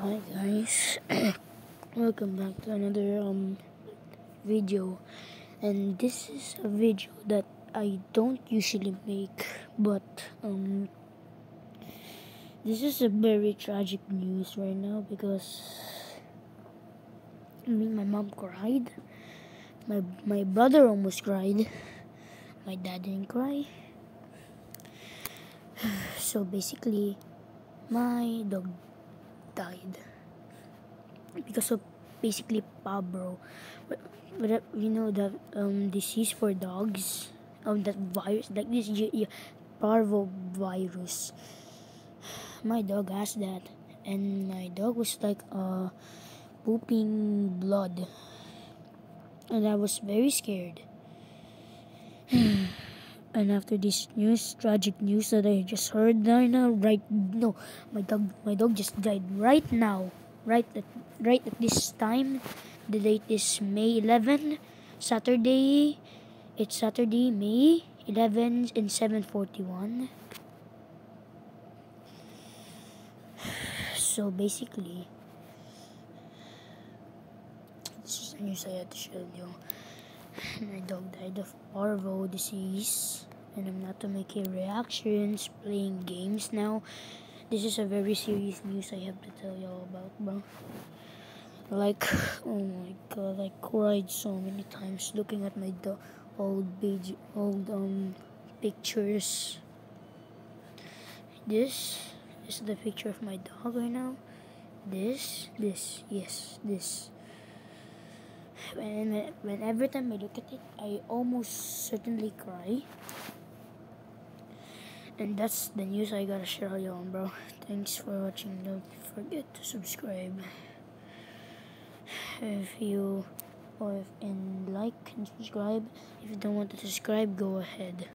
Hi guys, welcome back to another um video, and this is a video that I don't usually make, but um this is a very tragic news right now because I mean my mom cried, my my brother almost cried, my dad didn't cry. So basically, my dog died because of basically parvo. But, but you know the um disease for dogs, um that virus like this y- y- parvo virus. My dog has that, and my dog was like uh pooping blood, and I was very scared. And after this news, tragic news that I just heard right now, right no, my dog my dog just died right now. Right at right at this time. The date is May 11, Saturday. It's Saturday, May 11 and 7:41. So basically, this is the news I had to show you. My dog died of parvo disease, and I'm not any reactions, playing games now. This is a very serious news I have to tell y'all about, bro. Like, oh my god, I cried so many times looking at my old page, old um pictures. This is the picture of my dog right now. This, this, yes, this. When, when every time I look at it, I almost certainly cry. And that's the news I gotta share with you on, bro. Thanks for watching. Don't forget to subscribe. If you or if and like and subscribe. If you don't want to subscribe, go ahead.